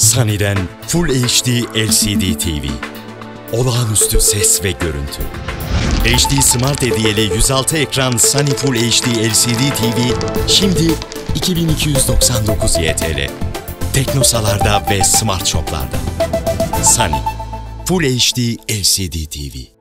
Sunny'den Full HD LCD TV. Olağanüstü ses ve görüntü. HD Smart hediyeli 106 ekran Sunny Full HD LCD TV şimdi 2299 YTL. Teknosalarda ve Smart Shop'larda. Sunny Full HD LCD TV.